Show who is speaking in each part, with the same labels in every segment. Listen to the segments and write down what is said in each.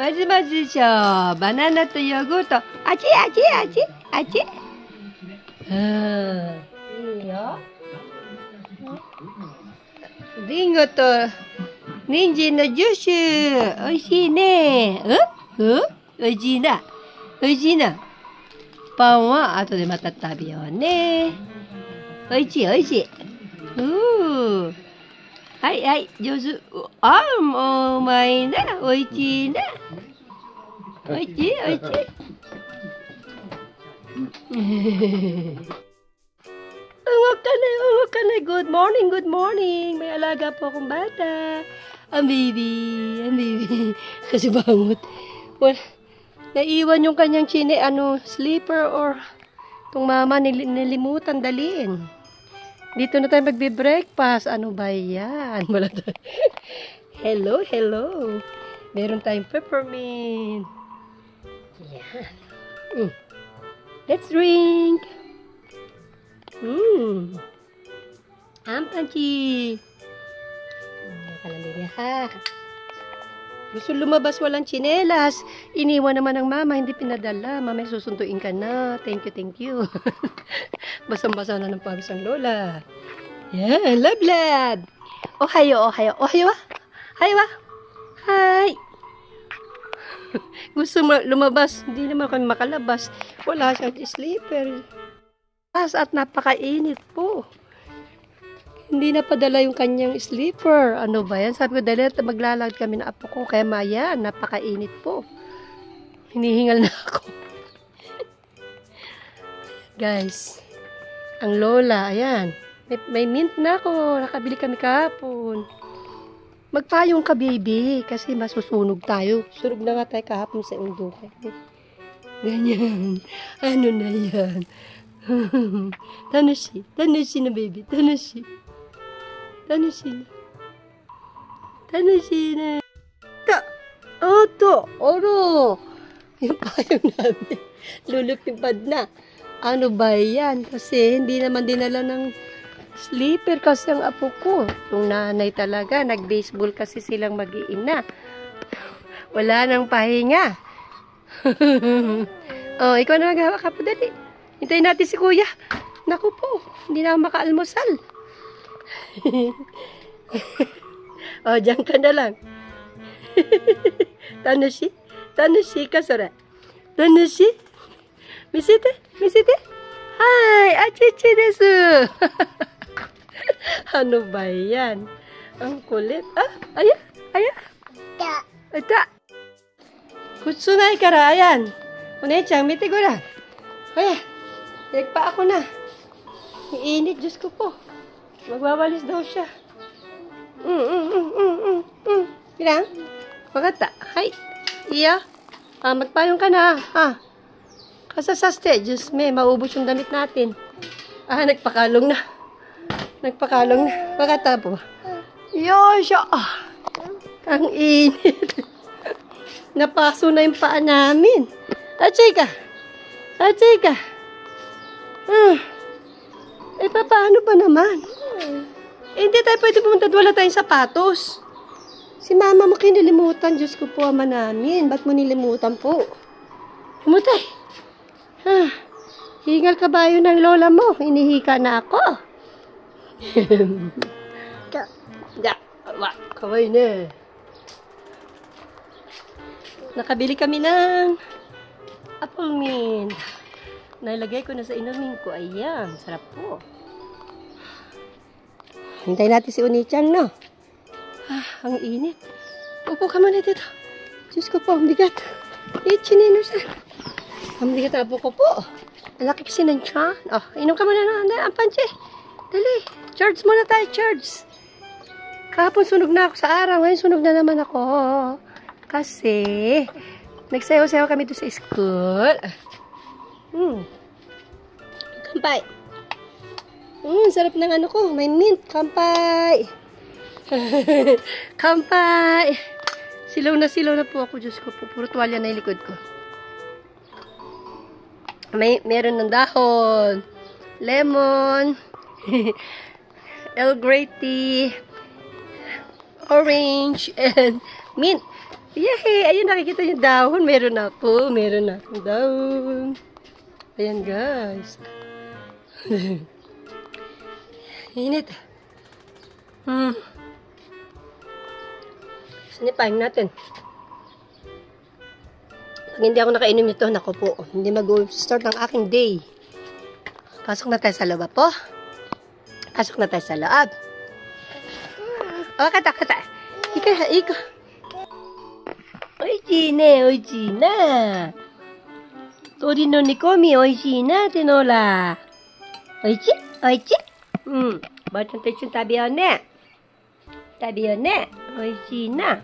Speaker 1: 上手でしょバナナとヨーグルト。あちあちあちあち。うん。いいよ。リンゴと人参のジューシュ。おいしいね。うん？うん？おいしいな。おいしいな。パンは後でまた食べようね。おいしいおいしい。うー。はいはい、上手。あー、もううまいな。おいしいな。おいしいおいしい。Uwag ka na, uwag ka na. Good morning, good morning. May alaga po akong bata. Ang baby, ang baby. Kasi bangot. Well, naiwan yung kanyang chine, ano, sleeper or itong mama nil nilimutan daliin. Dito na tayo magbe-breakfast. Ano ba yan? Wala hello, hello. Meron tayong peppermint. Yan. Mm. Let's drink. Hmm. Ang panchi. Nakalamig ha. Gusto lumabas walang chinelas. Iniwan naman ng mama, hindi pinadala. Mama, susunduin ka na. Thank you, thank you. Basang-basa na ng pawis ang lola. Yeah, love lad. Ohayo, ohayo, ohayo ah. Hi ah. Hi. Gusto lumabas, hindi naman kami makalabas. Wala siyang sleeper. At napakainit po. Hindi na padala yung kanyang sleeper. Ano ba yan? Sabi ko, dali at maglalagad kami na apo ko. Kaya Maya, napakainit po. Hinihingal na ako. Guys, ang lola, ayan. May, may mint na ako. Nakabili kami kahapon. Magpayong ka, baby. Kasi masusunog tayo. Sunog na nga tayo kahapon sa undukan. Ganyan. Ano na yan? Tanoshi. Tanoshi na, baby. Tanoshi. 楽しい。楽しいね。楽しいね。Ta! Oh, to! Oro! Yung payong namin. Lulupipad na. Ano ba yan? Kasi hindi naman dinala ng sleeper kasi ang apo ko. Itong nanay talaga. Nag-baseball kasi silang mag-iina. Wala nang pahinga. oh, ikaw na maghawak ka po dali. Hintayin natin si kuya. Naku po, hindi na ako makaalmusal. oh, dyan ka na lang. Tanushi? Tanushi ka, Sora? Tanushi? Misite? Misite? Hi! Achichi desu! ano ba yan? Ang kulit. Ah, aya, aya.
Speaker 2: Da.
Speaker 1: Ata. Kutsunai kara, ayan. One-chan, mite go ra. Aya. Nagpa ako na. Iinit, Diyos ko po. Magwawalis daw siya. Mm, mm, mm, mm, mm, mm. Bilang? Magata. Hay. Iya. Ah, magpayong ka na. Ah. Kasasaste. Diyos me, maubos yung damit natin. Ah, nagpakalong na. Nagpakalong na. Magata po. Yo, siya. Ah. Ang init. Napaso na yung paa namin. Achay ka. Achay ka. Hmm. Eh, paano ba naman? Eh, hindi tayo pwede pumunta at wala tayong sapatos. Si mama mo kinilimutan. Diyos ko po, ama namin. Ba't mo nilimutan po? Humutay. Ah, hingal kabayo ng lola mo. Inihika na ako.
Speaker 2: Da.
Speaker 1: Da, wa, kaway na. Nakabili kami ng apple mint. Nalagay ko na sa inumin ko. Ayan, sarap po. Hintayin natin si Unichan, no? Ah, ang init. Upo ka muna dito. Diyos ko po, ang bigat. Ichinino siya. Ang bigat na po ko po. Ang laki kasi ng tiyan. Oh, inom ka muna na ang panche. Dali, charge muna tayo, charge. Kahapon sunog na ako sa araw. Ngayon sunog na naman ako. Kasi, nagsayaw-sayaw kami doon sa school. Hmm. Kampay. Hmm, sarap ng ano ko. May mint. Kampay. Kampay. Silaw na silaw na po ako. Diyos ko po. Puro tuwalya na yung likod ko. May, meron ng dahon. Lemon. Earl Grey tea. Orange. And mint. Yay! Ayun, nakikita yung dahon. Meron ako. Meron akong dahon. Ayan, guys. Init. Hmm. Sinipahin natin. Pag hindi ako nakainom nito, naku po, hindi mag-start ng aking day. Pasok na tayo sa loob po. Pasok na tayo sa loob. Oh, kata, kata. Ika, ika. Oy, Gina, oy, Gina. Tori no nikomi, うん。ばあちゃんと一緒に食べようね。食べようね。美味しいな。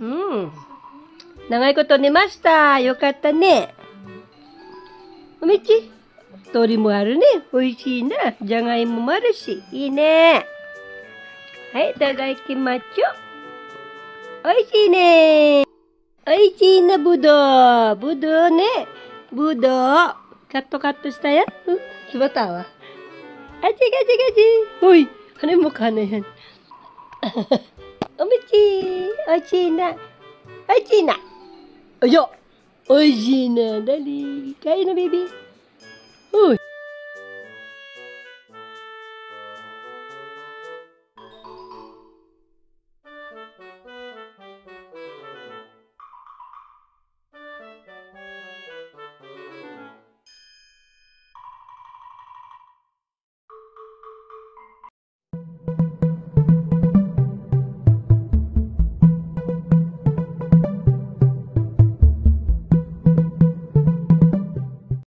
Speaker 1: うん。長いこと寝ました。よかったね。おみち、鳥もあるね。美味しいな。じゃがいももあるし。いいね。はい、いただきまちょ。美味しいね。美味しいな、ぶどう。ぶどうね。ぶどう。カットカットしたやつ。つばたは？Aji, aji, aji. Hui, ane muka ane. Aji, aji nak. Aji nak. Ayo. Aji dali. Kain lah, baby. Hui.